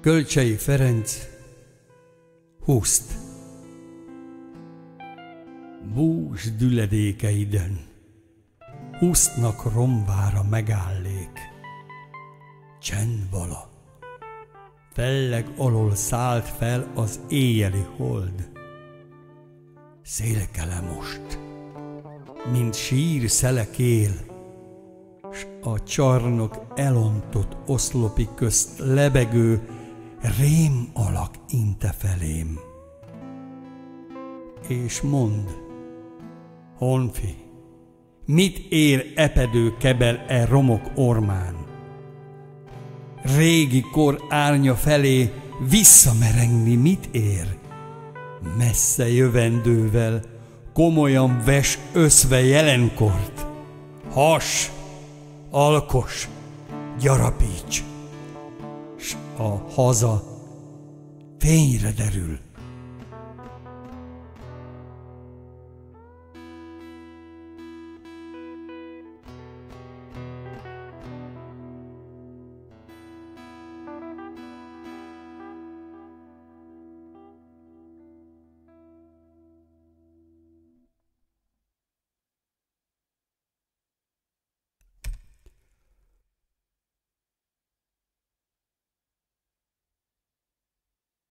Kölcsei Ferenc Húszt. Bús düledékeiden Húsztnak romvára megállék Csend vala Felleg alól szállt fel az éjjeli hold. Szélkele most Mint sír szelekél S a csarnok elontott oszlopi közt lebegő rém alak inte felém. És mond, Honfi, mit ér epedő kebel e romok ormán? Régi kor árnya felé visszamerengni mit ér? Messze jövendővel komolyan ves összve jelenkort. Has, alkos, gyarapíts! A haza fényre derül.